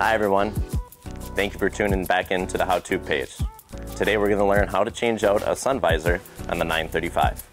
Hi everyone. Thank you for tuning back into the how-to page. Today we're going to learn how to change out a sun visor on the 935.